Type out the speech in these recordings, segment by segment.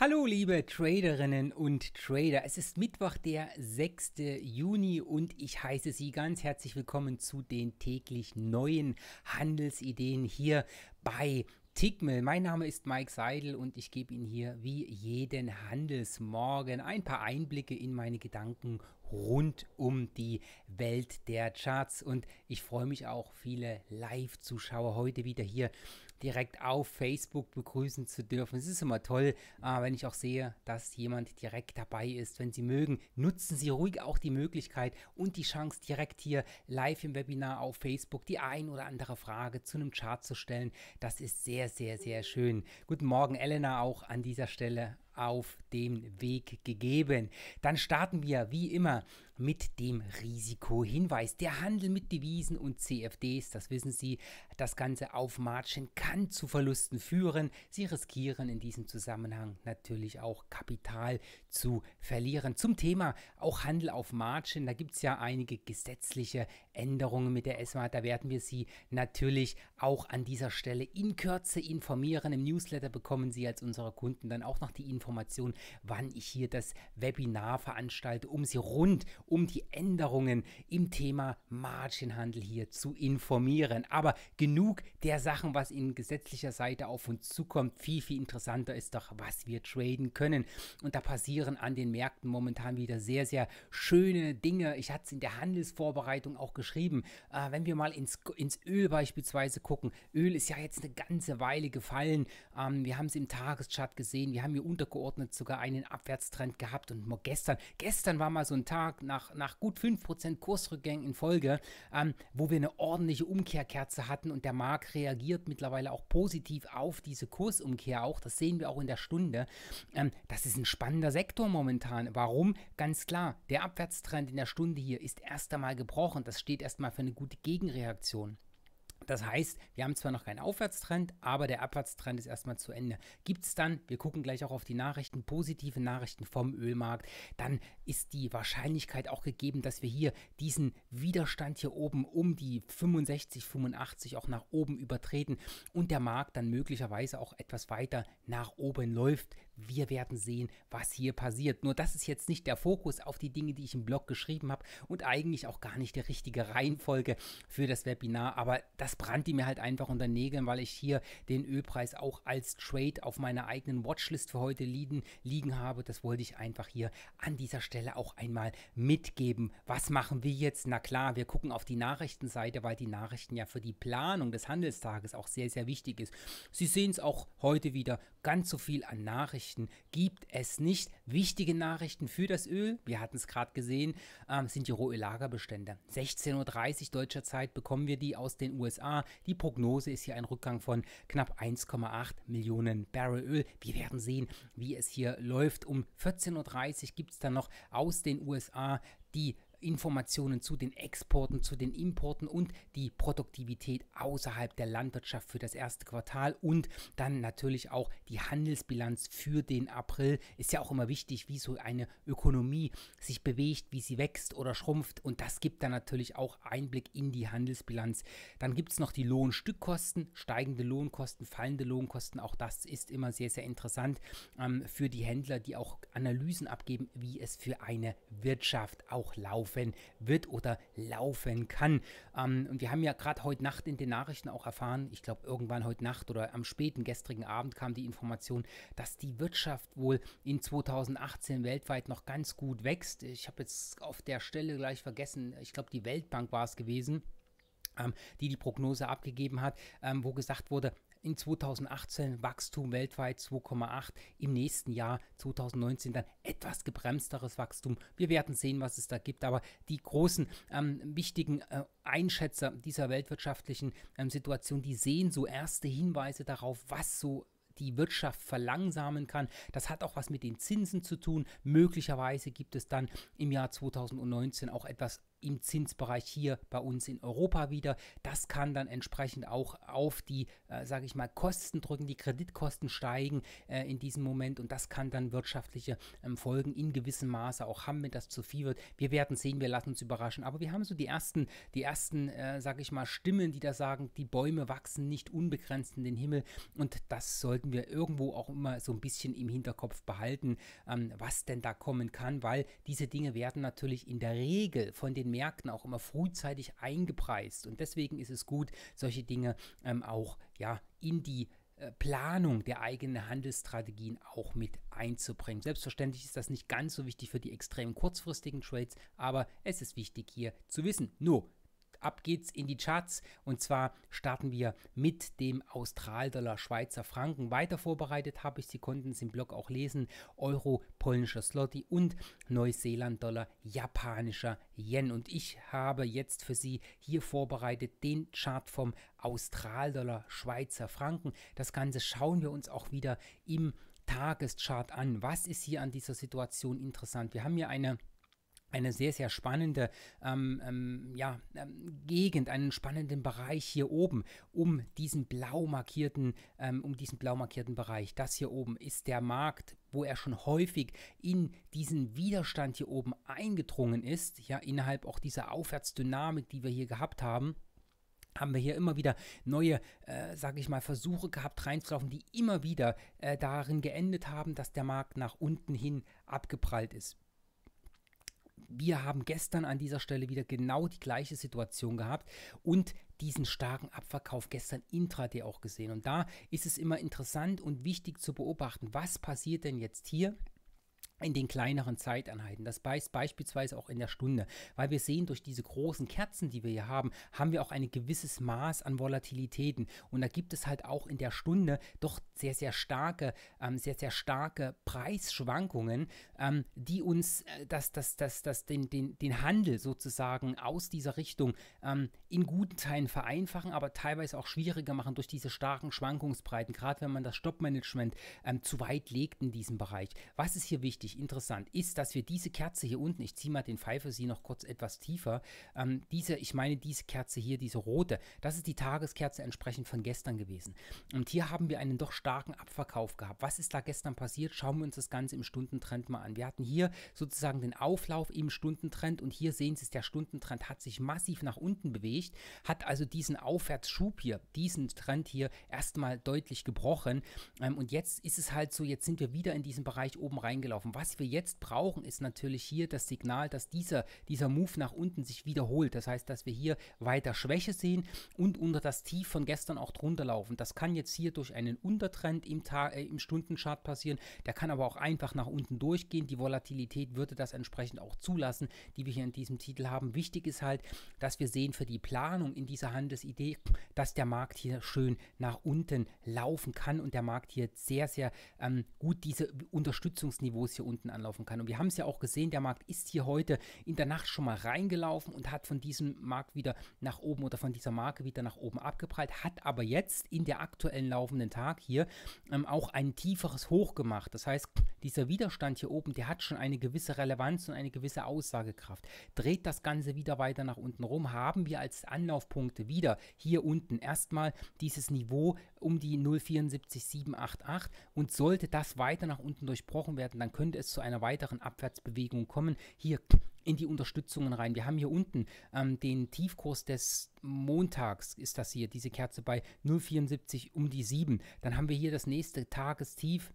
Hallo liebe Traderinnen und Trader, es ist Mittwoch, der 6. Juni und ich heiße Sie ganz herzlich willkommen zu den täglich neuen Handelsideen hier bei Tickmill. Mein Name ist Mike Seidel und ich gebe Ihnen hier wie jeden Handelsmorgen ein paar Einblicke in meine Gedanken rund um die Welt der Charts und ich freue mich auch viele Live-Zuschauer heute wieder hier direkt auf Facebook begrüßen zu dürfen. Es ist immer toll, äh, wenn ich auch sehe, dass jemand direkt dabei ist. Wenn Sie mögen, nutzen Sie ruhig auch die Möglichkeit und die Chance, direkt hier live im Webinar auf Facebook die ein oder andere Frage zu einem Chart zu stellen. Das ist sehr, sehr, sehr schön. Guten Morgen, Elena, auch an dieser Stelle auf dem Weg gegeben. Dann starten wir wie immer mit dem Risikohinweis. Der Handel mit Devisen und CFDs, das wissen Sie, das Ganze auf Margin kann zu Verlusten führen. Sie riskieren in diesem Zusammenhang natürlich auch Kapital zu verlieren. Zum Thema auch Handel auf Margin, da gibt es ja einige gesetzliche Änderungen mit der ESMA. Da werden wir Sie natürlich auch an dieser Stelle in Kürze informieren. Im Newsletter bekommen Sie als unsere Kunden dann auch noch die Information, wann ich hier das Webinar veranstalte, um Sie rund um die Änderungen im Thema Marginhandel hier zu informieren. Aber genug der Sachen, was in gesetzlicher Seite auf uns zukommt. Viel, viel interessanter ist doch, was wir traden können. Und da passieren an den Märkten momentan wieder sehr, sehr schöne Dinge. Ich hatte es in der Handelsvorbereitung auch geschrieben. Äh, wenn wir mal ins, ins Öl beispielsweise gucken. Öl ist ja jetzt eine ganze Weile gefallen. Ähm, wir haben es im Tageschart gesehen. Wir haben hier untergeordnet sogar einen Abwärtstrend gehabt. Und gestern, gestern war mal so ein Tag nach, nach gut 5% Kursrückgängen in Folge, ähm, wo wir eine ordentliche Umkehrkerze hatten und der Markt reagiert mittlerweile auch positiv auf diese Kursumkehr auch. Das sehen wir auch in der Stunde. Ähm, das ist ein spannender Sektor momentan. Warum? Ganz klar, der Abwärtstrend in der Stunde hier ist erst einmal gebrochen. Das steht erstmal für eine gute Gegenreaktion. Das heißt, wir haben zwar noch keinen Aufwärtstrend, aber der Abwärtstrend ist erstmal zu Ende. Gibt es dann, wir gucken gleich auch auf die Nachrichten, positive Nachrichten vom Ölmarkt, dann ist die Wahrscheinlichkeit auch gegeben, dass wir hier diesen Widerstand hier oben um die 65, 85 auch nach oben übertreten und der Markt dann möglicherweise auch etwas weiter nach oben läuft. Wir werden sehen, was hier passiert. Nur das ist jetzt nicht der Fokus auf die Dinge, die ich im Blog geschrieben habe und eigentlich auch gar nicht die richtige Reihenfolge für das Webinar, aber das brannte mir halt einfach unter Nägeln, weil ich hier den Ölpreis auch als Trade auf meiner eigenen Watchlist für heute liegen, liegen habe. Das wollte ich einfach hier an dieser Stelle auch einmal mitgeben. Was machen wir jetzt? Na klar, wir gucken auf die Nachrichtenseite, weil die Nachrichten ja für die Planung des Handelstages auch sehr, sehr wichtig ist. Sie sehen es auch heute wieder, ganz so viel an Nachrichten gibt es nicht. Wichtige Nachrichten für das Öl, wir hatten es gerade gesehen, ähm, sind die Rohöllagerbestände. 16.30 Uhr deutscher Zeit bekommen wir die aus den. USA. Die Prognose ist hier ein Rückgang von knapp 1,8 Millionen Barrel Öl. Wir werden sehen, wie es hier läuft. Um 14.30 Uhr gibt es dann noch aus den USA die Informationen zu den Exporten, zu den Importen und die Produktivität außerhalb der Landwirtschaft für das erste Quartal und dann natürlich auch die Handelsbilanz für den April. Ist ja auch immer wichtig, wie so eine Ökonomie sich bewegt, wie sie wächst oder schrumpft und das gibt dann natürlich auch Einblick in die Handelsbilanz. Dann gibt es noch die Lohnstückkosten, steigende Lohnkosten, fallende Lohnkosten. Auch das ist immer sehr, sehr interessant ähm, für die Händler, die auch Analysen abgeben, wie es für eine Wirtschaft auch laufen laufen wird oder laufen kann. Ähm, und wir haben ja gerade heute Nacht in den Nachrichten auch erfahren, ich glaube irgendwann heute Nacht oder am späten gestrigen Abend kam die Information, dass die Wirtschaft wohl in 2018 weltweit noch ganz gut wächst. Ich habe jetzt auf der Stelle gleich vergessen, ich glaube die Weltbank war es gewesen ähm, die die Prognose abgegeben hat, ähm, wo gesagt wurde, in 2018 Wachstum weltweit 2,8, im nächsten Jahr 2019 dann etwas gebremsteres Wachstum. Wir werden sehen, was es da gibt, aber die großen ähm, wichtigen äh, Einschätzer dieser weltwirtschaftlichen ähm, Situation, die sehen so erste Hinweise darauf, was so die Wirtschaft verlangsamen kann. Das hat auch was mit den Zinsen zu tun. Möglicherweise gibt es dann im Jahr 2019 auch etwas im Zinsbereich hier bei uns in Europa wieder. Das kann dann entsprechend auch auf die, äh, sage ich mal, Kosten drücken, die Kreditkosten steigen äh, in diesem Moment und das kann dann wirtschaftliche ähm, Folgen in gewissem Maße auch haben, wenn das zu viel wird. Wir werden sehen, wir lassen uns überraschen, aber wir haben so die ersten, die ersten, äh, sage ich mal, Stimmen, die da sagen, die Bäume wachsen nicht unbegrenzt in den Himmel und das sollten wir irgendwo auch immer so ein bisschen im Hinterkopf behalten, ähm, was denn da kommen kann, weil diese Dinge werden natürlich in der Regel von den Märkten auch immer frühzeitig eingepreist. Und deswegen ist es gut, solche Dinge ähm, auch ja, in die äh, Planung der eigenen Handelsstrategien auch mit einzubringen. Selbstverständlich ist das nicht ganz so wichtig für die extrem kurzfristigen Trades, aber es ist wichtig hier zu wissen. Nur, ab geht's in die Charts. Und zwar starten wir mit dem Australdollar Schweizer Franken. Weiter vorbereitet habe ich, Sie konnten es im Blog auch lesen, Euro, polnischer Slotty und Neuseeland-Dollar, japanischer Yen. Und ich habe jetzt für Sie hier vorbereitet den Chart vom Australdollar Schweizer Franken. Das Ganze schauen wir uns auch wieder im Tageschart an. Was ist hier an dieser Situation interessant? Wir haben hier eine eine sehr, sehr spannende ähm, ähm, ja, ähm, Gegend, einen spannenden Bereich hier oben, um diesen blau markierten, ähm, um diesen blau markierten Bereich. Das hier oben ist der Markt, wo er schon häufig in diesen Widerstand hier oben eingedrungen ist, ja, innerhalb auch dieser Aufwärtsdynamik, die wir hier gehabt haben haben wir hier immer wieder neue, äh, sage ich mal, Versuche gehabt reinzulaufen, die immer wieder äh, darin geendet haben, dass der Markt nach unten hin abgeprallt ist wir haben gestern an dieser Stelle wieder genau die gleiche Situation gehabt und diesen starken Abverkauf gestern intraday auch gesehen. Und da ist es immer interessant und wichtig zu beobachten, was passiert denn jetzt hier? In den kleineren Zeiteinheiten. Das heißt beispielsweise auch in der Stunde, weil wir sehen, durch diese großen Kerzen, die wir hier haben, haben wir auch ein gewisses Maß an Volatilitäten. Und da gibt es halt auch in der Stunde doch sehr, sehr starke, ähm, sehr, sehr starke Preisschwankungen, ähm, die uns äh, das, das, das, das, den, den, den Handel sozusagen aus dieser Richtung ähm, in guten Teilen vereinfachen, aber teilweise auch schwieriger machen durch diese starken Schwankungsbreiten, gerade wenn man das Stoppmanagement ähm, zu weit legt in diesem Bereich. Was ist hier wichtig? Wichtig, interessant, ist, dass wir diese Kerze hier unten, ich ziehe mal den Pfeil für Sie noch kurz etwas tiefer, ähm, diese, ich meine diese Kerze hier, diese rote, das ist die Tageskerze entsprechend von gestern gewesen. Und hier haben wir einen doch starken Abverkauf gehabt. Was ist da gestern passiert? Schauen wir uns das Ganze im Stundentrend mal an. Wir hatten hier sozusagen den Auflauf im Stundentrend und hier sehen Sie der Stundentrend hat sich massiv nach unten bewegt, hat also diesen Aufwärtsschub hier, diesen Trend hier erstmal deutlich gebrochen. Ähm, und jetzt ist es halt so, jetzt sind wir wieder in diesen Bereich oben reingelaufen was wir jetzt brauchen, ist natürlich hier das Signal, dass dieser, dieser Move nach unten sich wiederholt. Das heißt, dass wir hier weiter Schwäche sehen und unter das Tief von gestern auch drunter laufen. Das kann jetzt hier durch einen Untertrend im, äh, im Stundenchart passieren. Der kann aber auch einfach nach unten durchgehen. Die Volatilität würde das entsprechend auch zulassen, die wir hier in diesem Titel haben. Wichtig ist halt, dass wir sehen für die Planung in dieser Handelsidee, dass der Markt hier schön nach unten laufen kann und der Markt hier sehr, sehr ähm, gut diese Unterstützungsniveaus hier unten anlaufen kann. Und wir haben es ja auch gesehen, der Markt ist hier heute in der Nacht schon mal reingelaufen und hat von diesem Markt wieder nach oben oder von dieser Marke wieder nach oben abgeprallt, hat aber jetzt in der aktuellen laufenden Tag hier ähm, auch ein tieferes Hoch gemacht. Das heißt, dieser Widerstand hier oben, der hat schon eine gewisse Relevanz und eine gewisse Aussagekraft. Dreht das Ganze wieder weiter nach unten rum, haben wir als Anlaufpunkte wieder hier unten erstmal dieses Niveau um die 0,74788 und sollte das weiter nach unten durchbrochen werden, dann könnte es zu einer weiteren Abwärtsbewegung kommen. Hier in die Unterstützungen rein. Wir haben hier unten ähm, den Tiefkurs des Montags, ist das hier, diese Kerze bei 0,74 um die 7. Dann haben wir hier das nächste Tagestief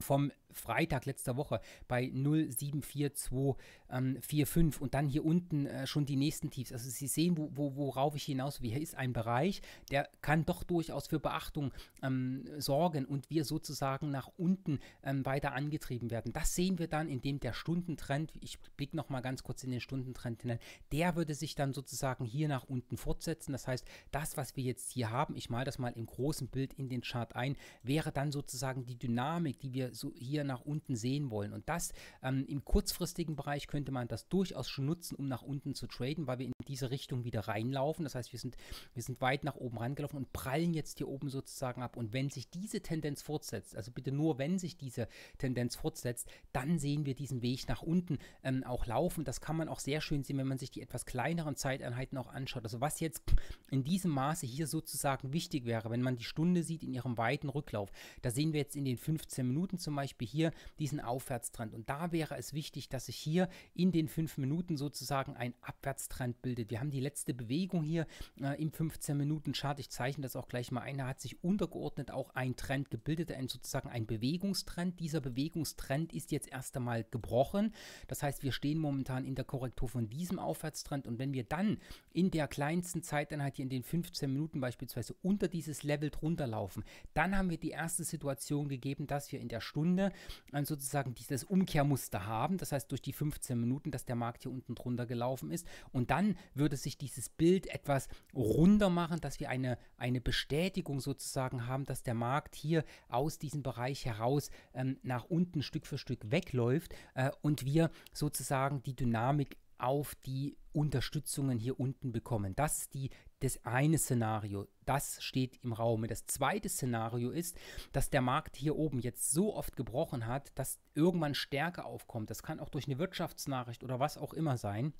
vom Freitag letzter Woche bei 0,74245 ähm, und dann hier unten äh, schon die nächsten Tiefs. Also Sie sehen, wo, wo, worauf ich hinaus will. Hier ist ein Bereich, der kann doch durchaus für Beachtung ähm, sorgen und wir sozusagen nach unten ähm, weiter angetrieben werden. Das sehen wir dann, indem der Stundentrend, ich blicke nochmal ganz kurz in den Stundentrend hinein, der würde sich dann sozusagen hier nach unten fortsetzen. Das heißt, das, was wir jetzt hier haben, ich male das mal im großen Bild in den Chart ein, wäre dann sozusagen die Dynamik, die wir so hier hier nach unten sehen wollen. Und das ähm, im kurzfristigen Bereich könnte man das durchaus schon nutzen, um nach unten zu traden, weil wir in diese Richtung wieder reinlaufen. Das heißt, wir sind, wir sind weit nach oben rangelaufen und prallen jetzt hier oben sozusagen ab. Und wenn sich diese Tendenz fortsetzt, also bitte nur, wenn sich diese Tendenz fortsetzt, dann sehen wir diesen Weg nach unten ähm, auch laufen. Das kann man auch sehr schön sehen, wenn man sich die etwas kleineren Zeiteinheiten auch anschaut. Also was jetzt in diesem Maße hier sozusagen wichtig wäre, wenn man die Stunde sieht in ihrem weiten Rücklauf, da sehen wir jetzt in den 15 Minuten zum Beispiel hier diesen Aufwärtstrend. Und da wäre es wichtig, dass sich hier in den 5 Minuten sozusagen ein Abwärtstrend bildet. Wir haben die letzte Bewegung hier äh, im 15-Minuten-Chart. Ich zeichne das auch gleich mal ein. Da hat sich untergeordnet auch ein Trend gebildet, ein, sozusagen ein Bewegungstrend. Dieser Bewegungstrend ist jetzt erst einmal gebrochen. Das heißt, wir stehen momentan in der Korrektur von diesem Aufwärtstrend. Und wenn wir dann in der kleinsten Zeiteinheit hier in den 15 Minuten beispielsweise unter dieses Level drunter laufen, dann haben wir die erste Situation gegeben, dass wir in der Stunde sozusagen dieses Umkehrmuster haben. Das heißt, durch die 15 Minuten, dass der Markt hier unten drunter gelaufen ist. Und dann würde sich dieses Bild etwas runder machen, dass wir eine, eine Bestätigung sozusagen haben, dass der Markt hier aus diesem Bereich heraus ähm, nach unten Stück für Stück wegläuft äh, und wir sozusagen die Dynamik auf die Unterstützungen hier unten bekommen. Das ist die, das eine Szenario. Das steht im Raum. Das zweite Szenario ist, dass der Markt hier oben jetzt so oft gebrochen hat, dass irgendwann Stärke aufkommt. Das kann auch durch eine Wirtschaftsnachricht oder was auch immer sein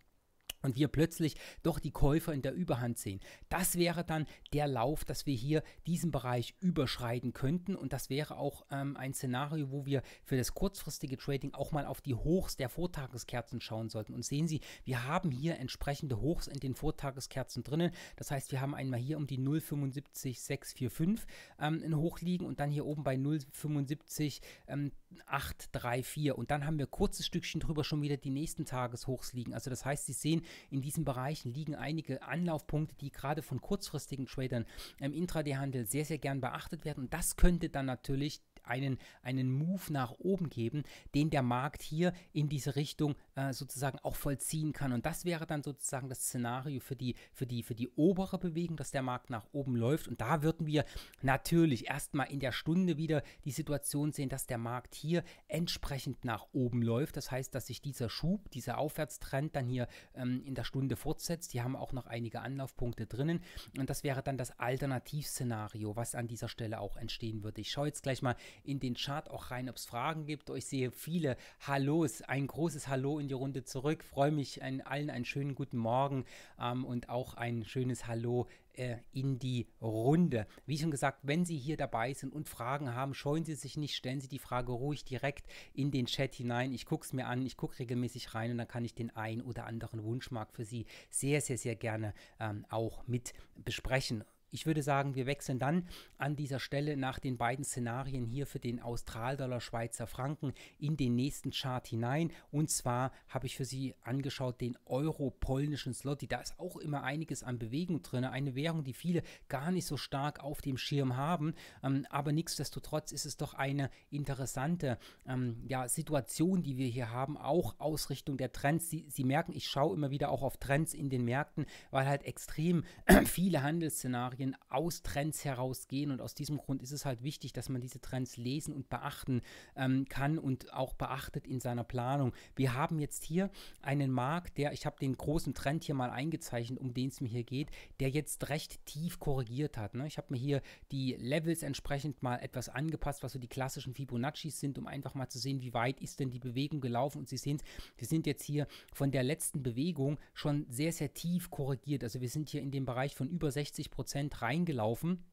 und wir plötzlich doch die Käufer in der Überhand sehen. Das wäre dann der Lauf, dass wir hier diesen Bereich überschreiten könnten und das wäre auch ähm, ein Szenario, wo wir für das kurzfristige Trading auch mal auf die Hochs der Vortageskerzen schauen sollten. Und sehen Sie, wir haben hier entsprechende Hochs in den Vortageskerzen drinnen. Das heißt, wir haben einmal hier um die 0,75645 ähm, ein Hoch liegen und dann hier oben bei 0,75 ähm, 834 und dann haben wir kurzes Stückchen drüber schon wieder die nächsten Tageshochs liegen. Also das heißt, Sie sehen, in diesen Bereichen liegen einige Anlaufpunkte, die gerade von kurzfristigen Tradern im Intraday-Handel sehr, sehr gern beachtet werden. Und das könnte dann natürlich einen, einen Move nach oben geben, den der Markt hier in diese Richtung äh, sozusagen auch vollziehen kann. Und das wäre dann sozusagen das Szenario für die, für, die, für die obere Bewegung, dass der Markt nach oben läuft. Und da würden wir natürlich erstmal in der Stunde wieder die Situation sehen, dass der Markt hier entsprechend nach oben läuft. Das heißt, dass sich dieser Schub, dieser Aufwärtstrend dann hier ähm, in der Stunde fortsetzt. Die haben auch noch einige Anlaufpunkte drinnen. Und das wäre dann das Alternativszenario, was an dieser Stelle auch entstehen würde. Ich schaue jetzt gleich mal in den Chat auch rein, ob es Fragen gibt. Ich sehe viele Hallos, ein großes Hallo in die Runde zurück. Freue mich an allen einen schönen guten Morgen ähm, und auch ein schönes Hallo äh, in die Runde. Wie schon gesagt, wenn Sie hier dabei sind und Fragen haben, scheuen Sie sich nicht, stellen Sie die Frage ruhig direkt in den Chat hinein. Ich gucke es mir an, ich gucke regelmäßig rein und dann kann ich den ein oder anderen Wunschmarkt für Sie sehr, sehr, sehr gerne ähm, auch mit besprechen. Ich würde sagen, wir wechseln dann an dieser Stelle nach den beiden Szenarien hier für den Australdollar Schweizer Franken in den nächsten Chart hinein. Und zwar habe ich für Sie angeschaut den Euro-polnischen Slotty. Da ist auch immer einiges an Bewegung drin. Eine Währung, die viele gar nicht so stark auf dem Schirm haben. Ähm, aber nichtsdestotrotz ist es doch eine interessante ähm, Situation, die wir hier haben, auch aus Richtung der Trends. Sie, Sie merken, ich schaue immer wieder auch auf Trends in den Märkten, weil halt extrem viele Handelsszenarien Medien aus Trends herausgehen und aus diesem Grund ist es halt wichtig, dass man diese Trends lesen und beachten ähm, kann und auch beachtet in seiner Planung. Wir haben jetzt hier einen Markt, der, ich habe den großen Trend hier mal eingezeichnet, um den es mir hier geht, der jetzt recht tief korrigiert hat. Ne? Ich habe mir hier die Levels entsprechend mal etwas angepasst, was so die klassischen Fibonaccis sind, um einfach mal zu sehen, wie weit ist denn die Bewegung gelaufen. Und Sie sehen, wir sind jetzt hier von der letzten Bewegung schon sehr, sehr tief korrigiert. Also wir sind hier in dem Bereich von über 60 Prozent reingelaufen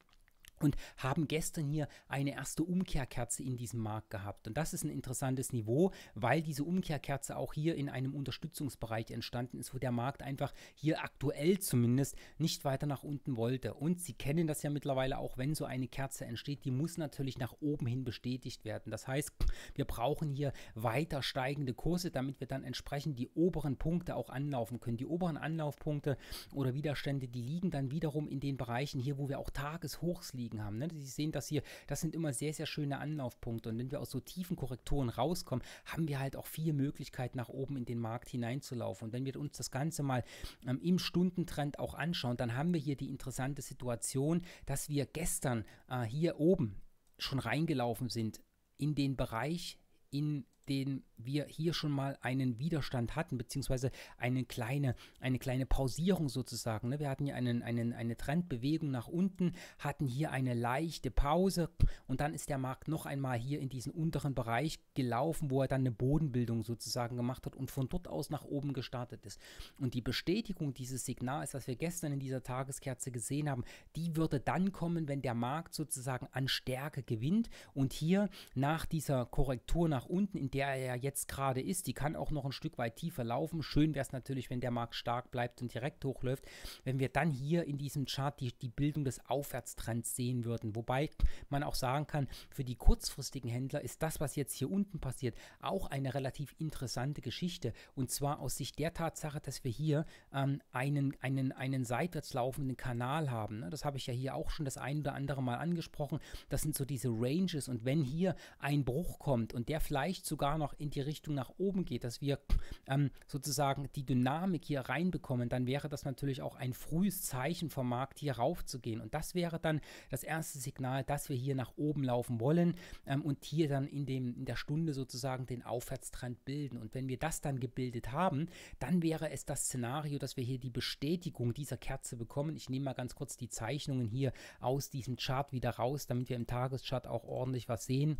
und haben gestern hier eine erste Umkehrkerze in diesem Markt gehabt. Und das ist ein interessantes Niveau, weil diese Umkehrkerze auch hier in einem Unterstützungsbereich entstanden ist, wo der Markt einfach hier aktuell zumindest nicht weiter nach unten wollte. Und Sie kennen das ja mittlerweile auch, wenn so eine Kerze entsteht, die muss natürlich nach oben hin bestätigt werden. Das heißt, wir brauchen hier weiter steigende Kurse, damit wir dann entsprechend die oberen Punkte auch anlaufen können. Die oberen Anlaufpunkte oder Widerstände, die liegen dann wiederum in den Bereichen hier, wo wir auch Tageshochs liegen liegen haben. Ne? Sie sehen das hier, das sind immer sehr, sehr schöne Anlaufpunkte. Und wenn wir aus so tiefen Korrekturen rauskommen, haben wir halt auch vier Möglichkeiten, nach oben in den Markt hineinzulaufen. Und wenn wir uns das Ganze mal ähm, im Stundentrend auch anschauen, dann haben wir hier die interessante Situation, dass wir gestern äh, hier oben schon reingelaufen sind in den Bereich in den wir hier schon mal einen Widerstand hatten, beziehungsweise eine kleine, eine kleine Pausierung sozusagen. Ne? Wir hatten hier einen, einen, eine Trendbewegung nach unten, hatten hier eine leichte Pause und dann ist der Markt noch einmal hier in diesen unteren Bereich gelaufen, wo er dann eine Bodenbildung sozusagen gemacht hat und von dort aus nach oben gestartet ist. Und die Bestätigung dieses Signals, was wir gestern in dieser Tageskerze gesehen haben, die würde dann kommen, wenn der Markt sozusagen an Stärke gewinnt und hier nach dieser Korrektur nach unten, in der er ja jetzt gerade ist, die kann auch noch ein Stück weit tiefer laufen. Schön wäre es natürlich, wenn der Markt stark bleibt und direkt hochläuft, wenn wir dann hier in diesem Chart die, die Bildung des Aufwärtstrends sehen würden. Wobei man auch sagen kann, für die kurzfristigen Händler ist das, was jetzt hier unten passiert, auch eine relativ interessante Geschichte. Und zwar aus Sicht der Tatsache, dass wir hier ähm, einen, einen, einen seitwärts laufenden Kanal haben. Ne? Das habe ich ja hier auch schon das ein oder andere Mal angesprochen. Das sind so diese Ranges. Und wenn hier ein Bruch kommt und der vielleicht sogar noch in die Richtung nach oben geht, dass wir ähm, sozusagen die Dynamik hier reinbekommen, dann wäre das natürlich auch ein frühes Zeichen vom Markt hier raufzugehen. Und das wäre dann das erste Signal, dass wir hier nach oben laufen wollen ähm, und hier dann in, dem, in der Stunde sozusagen den Aufwärtstrend bilden. Und wenn wir das dann gebildet haben, dann wäre es das Szenario, dass wir hier die Bestätigung dieser Kerze bekommen. Ich nehme mal ganz kurz die Zeichnungen hier aus diesem Chart wieder raus, damit wir im Tageschart auch ordentlich was sehen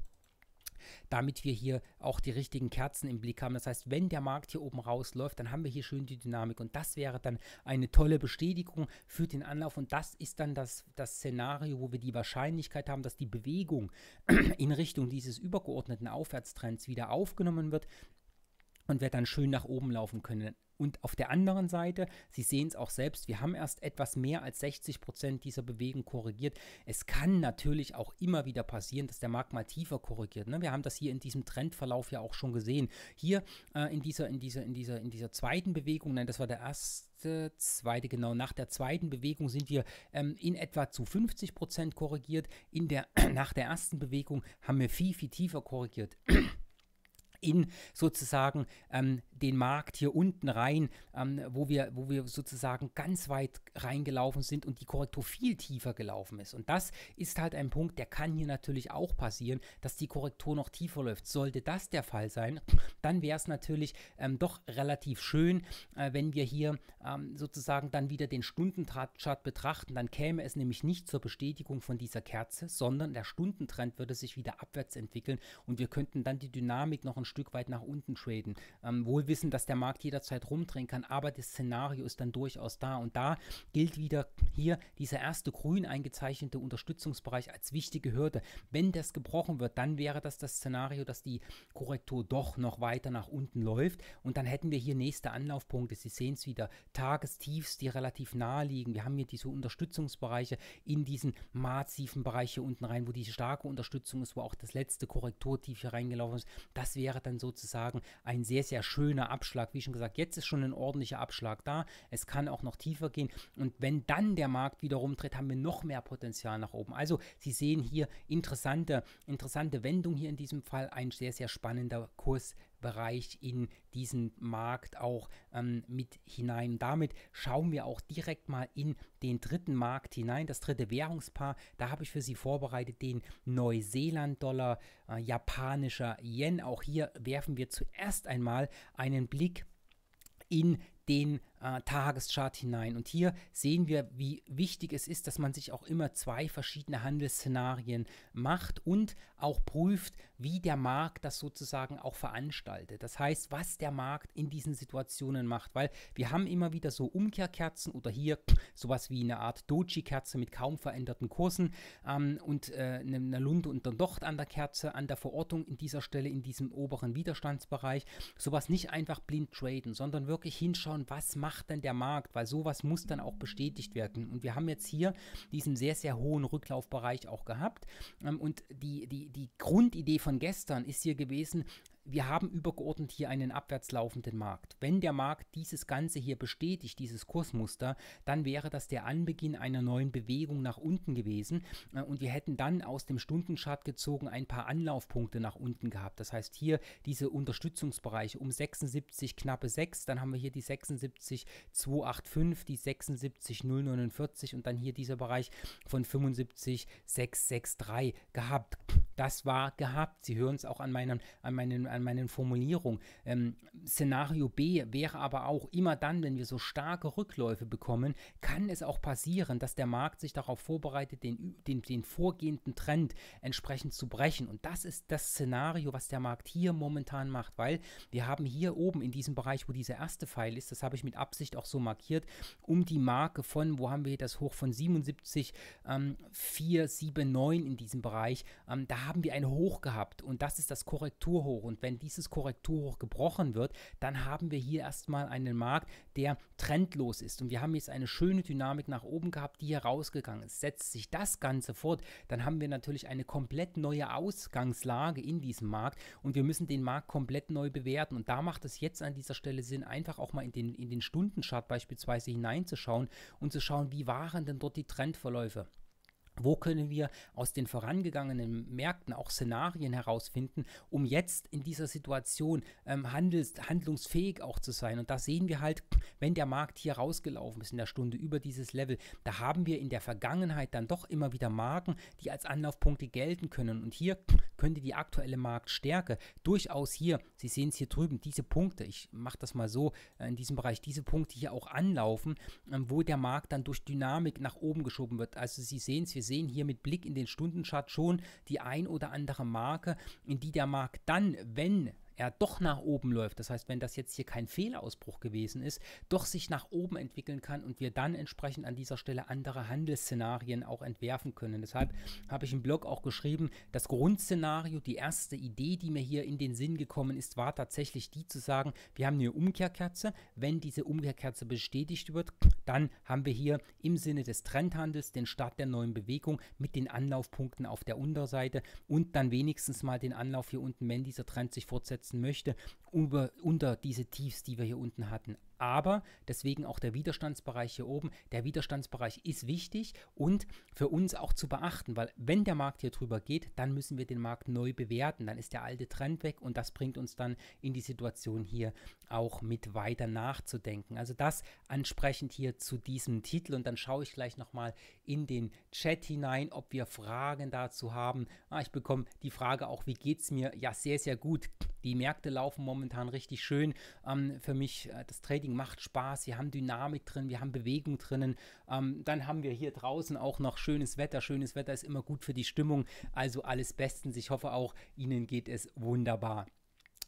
damit wir hier auch die richtigen Kerzen im Blick haben. Das heißt, wenn der Markt hier oben rausläuft, dann haben wir hier schön die Dynamik und das wäre dann eine tolle Bestätigung für den Anlauf und das ist dann das, das Szenario, wo wir die Wahrscheinlichkeit haben, dass die Bewegung in Richtung dieses übergeordneten Aufwärtstrends wieder aufgenommen wird und wir dann schön nach oben laufen können. Und auf der anderen Seite, Sie sehen es auch selbst, wir haben erst etwas mehr als 60 Prozent dieser Bewegung korrigiert. Es kann natürlich auch immer wieder passieren, dass der Markt mal tiefer korrigiert. Ne? Wir haben das hier in diesem Trendverlauf ja auch schon gesehen. Hier äh, in, dieser, in, dieser, in, dieser, in dieser zweiten Bewegung, nein, das war der erste, zweite, genau, nach der zweiten Bewegung sind wir ähm, in etwa zu 50 Prozent korrigiert. In der, nach der ersten Bewegung haben wir viel, viel tiefer korrigiert in sozusagen ähm, den Markt hier unten rein, ähm, wo, wir, wo wir sozusagen ganz weit reingelaufen sind und die Korrektur viel tiefer gelaufen ist. Und das ist halt ein Punkt, der kann hier natürlich auch passieren, dass die Korrektur noch tiefer läuft. Sollte das der Fall sein, dann wäre es natürlich ähm, doch relativ schön, äh, wenn wir hier ähm, sozusagen dann wieder den Stundenchart betrachten. Dann käme es nämlich nicht zur Bestätigung von dieser Kerze, sondern der Stundentrend würde sich wieder abwärts entwickeln und wir könnten dann die Dynamik noch ein Stück weit nach unten traden. Ähm, wohl wissen, dass der Markt jederzeit rumdrehen kann, aber das Szenario ist dann durchaus da. Und da gilt wieder hier dieser erste grün eingezeichnete Unterstützungsbereich als wichtige Hürde. Wenn das gebrochen wird, dann wäre das das Szenario, dass die Korrektur doch noch weiter nach unten läuft. Und dann hätten wir hier nächste Anlaufpunkte. Sie sehen es wieder, Tagestiefs, die relativ nahe liegen. Wir haben hier diese Unterstützungsbereiche in diesen massiven Bereich hier unten rein, wo die starke Unterstützung ist, wo auch das letzte Korrekturtief hier reingelaufen ist. Das wäre dann sozusagen ein sehr, sehr schöner Abschlag. Wie schon gesagt, jetzt ist schon ein ordentlicher Abschlag da. Es kann auch noch tiefer gehen. Und wenn dann der Markt wieder rumdreht, haben wir noch mehr Potenzial nach oben. Also Sie sehen hier interessante, interessante Wendung hier in diesem Fall. Ein sehr, sehr spannender Kursbereich in diesen Markt auch ähm, mit hinein. Damit schauen wir auch direkt mal in den dritten Markt hinein, das dritte Währungspaar. Da habe ich für Sie vorbereitet den Neuseeland-Dollar, äh, japanischer Yen. Auch hier werfen wir zuerst einmal einen Blick in den äh, Tageschart hinein. Und hier sehen wir, wie wichtig es ist, dass man sich auch immer zwei verschiedene Handelsszenarien macht und auch prüft, wie der Markt das sozusagen auch veranstaltet. Das heißt, was der Markt in diesen Situationen macht, weil wir haben immer wieder so Umkehrkerzen oder hier sowas wie eine Art Doji-Kerze mit kaum veränderten Kursen ähm, und äh, eine, eine Lunde und dann Docht an der Kerze, an der Verortung in dieser Stelle, in diesem oberen Widerstandsbereich. Sowas nicht einfach blind traden, sondern wirklich hinschauen, was macht macht denn der Markt? Weil sowas muss dann auch bestätigt werden. Und wir haben jetzt hier diesen sehr, sehr hohen Rücklaufbereich auch gehabt. Ähm, und die, die, die Grundidee von gestern ist hier gewesen, wir haben übergeordnet hier einen abwärts laufenden Markt. Wenn der Markt dieses Ganze hier bestätigt, dieses Kursmuster, dann wäre das der Anbeginn einer neuen Bewegung nach unten gewesen äh, und wir hätten dann aus dem Stundenchart gezogen ein paar Anlaufpunkte nach unten gehabt. Das heißt hier diese Unterstützungsbereiche um 76 knappe 6, dann haben wir hier die 76 285, die 76 049 und dann hier dieser Bereich von 75 663 gehabt. Das war gehabt. Sie hören es auch an meinen, an meinen, an meinen Formulierungen. Ähm, Szenario B wäre aber auch immer dann, wenn wir so starke Rückläufe bekommen, kann es auch passieren, dass der Markt sich darauf vorbereitet, den, den, den vorgehenden Trend entsprechend zu brechen. Und das ist das Szenario, was der Markt hier momentan macht, weil wir haben hier oben in diesem Bereich, wo dieser erste Pfeil ist, das habe ich mit Absicht auch so markiert, um die Marke von, wo haben wir das hoch von 77, ähm, 479 in diesem Bereich, ähm, da haben wir ein Hoch gehabt und das ist das Korrekturhoch. Und wenn dieses Korrekturhoch gebrochen wird, dann haben wir hier erstmal einen Markt, der trendlos ist. Und wir haben jetzt eine schöne Dynamik nach oben gehabt, die hier rausgegangen ist. Setzt sich das Ganze fort, dann haben wir natürlich eine komplett neue Ausgangslage in diesem Markt und wir müssen den Markt komplett neu bewerten. Und da macht es jetzt an dieser Stelle Sinn, einfach auch mal in den, in den Stundenchart beispielsweise hineinzuschauen und zu schauen, wie waren denn dort die Trendverläufe. Wo können wir aus den vorangegangenen Märkten auch Szenarien herausfinden, um jetzt in dieser Situation ähm, handels, handlungsfähig auch zu sein? Und da sehen wir halt, wenn der Markt hier rausgelaufen ist in der Stunde über dieses Level, da haben wir in der Vergangenheit dann doch immer wieder Marken, die als Anlaufpunkte gelten können. Und hier könnte die aktuelle Marktstärke durchaus hier, Sie sehen es hier drüben, diese Punkte, ich mache das mal so äh, in diesem Bereich, diese Punkte hier auch anlaufen, äh, wo der Markt dann durch Dynamik nach oben geschoben wird. Also Sie sehen es, wir sehen hier mit Blick in den Stundenchart schon die ein oder andere Marke, in die der Markt dann, wenn er doch nach oben läuft, das heißt, wenn das jetzt hier kein Fehlausbruch gewesen ist, doch sich nach oben entwickeln kann und wir dann entsprechend an dieser Stelle andere Handelsszenarien auch entwerfen können. Deshalb habe ich im Blog auch geschrieben, das Grundszenario, die erste Idee, die mir hier in den Sinn gekommen ist, war tatsächlich die zu sagen, wir haben eine Umkehrkerze. Wenn diese Umkehrkerze bestätigt wird, dann haben wir hier im Sinne des Trendhandels den Start der neuen Bewegung mit den Anlaufpunkten auf der Unterseite und dann wenigstens mal den Anlauf hier unten, wenn dieser Trend sich fortsetzt setzen möchte, über, unter diese Tiefs, die wir hier unten hatten. Aber deswegen auch der Widerstandsbereich hier oben. Der Widerstandsbereich ist wichtig und für uns auch zu beachten, weil wenn der Markt hier drüber geht, dann müssen wir den Markt neu bewerten. Dann ist der alte Trend weg und das bringt uns dann in die Situation hier auch mit weiter nachzudenken. Also das ansprechend hier zu diesem Titel und dann schaue ich gleich nochmal in den Chat hinein, ob wir Fragen dazu haben. Ah, ich bekomme die Frage auch, wie geht es mir? Ja, sehr, sehr gut. Die Märkte laufen momentan richtig schön. Ähm, für mich, äh, das Trading macht Spaß. Wir haben Dynamik drin, wir haben Bewegung drinnen. Ähm, dann haben wir hier draußen auch noch schönes Wetter. Schönes Wetter ist immer gut für die Stimmung. Also alles bestens. Ich hoffe auch, Ihnen geht es wunderbar.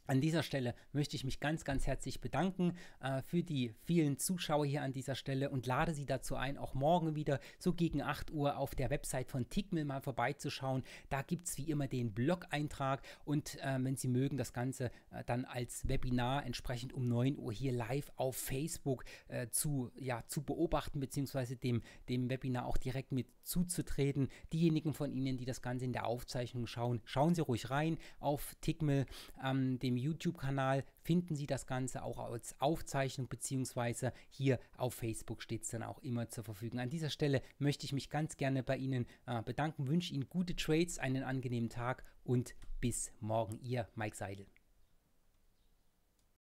An dieser Stelle möchte ich mich ganz, ganz herzlich bedanken äh, für die vielen Zuschauer hier an dieser Stelle und lade Sie dazu ein, auch morgen wieder so gegen 8 Uhr auf der Website von Tickmill mal vorbeizuschauen. Da gibt es wie immer den Blog-Eintrag und äh, wenn Sie mögen, das Ganze äh, dann als Webinar entsprechend um 9 Uhr hier live auf Facebook äh, zu, ja, zu beobachten, beziehungsweise dem, dem Webinar auch direkt mit zuzutreten. Diejenigen von Ihnen, die das Ganze in der Aufzeichnung schauen, schauen Sie ruhig rein auf Tickmill, ähm, dem dem YouTube-Kanal finden Sie das Ganze auch als Aufzeichnung, beziehungsweise hier auf Facebook steht es dann auch immer zur Verfügung. An dieser Stelle möchte ich mich ganz gerne bei Ihnen äh, bedanken, wünsche Ihnen gute Trades, einen angenehmen Tag und bis morgen. Ihr Mike Seidel.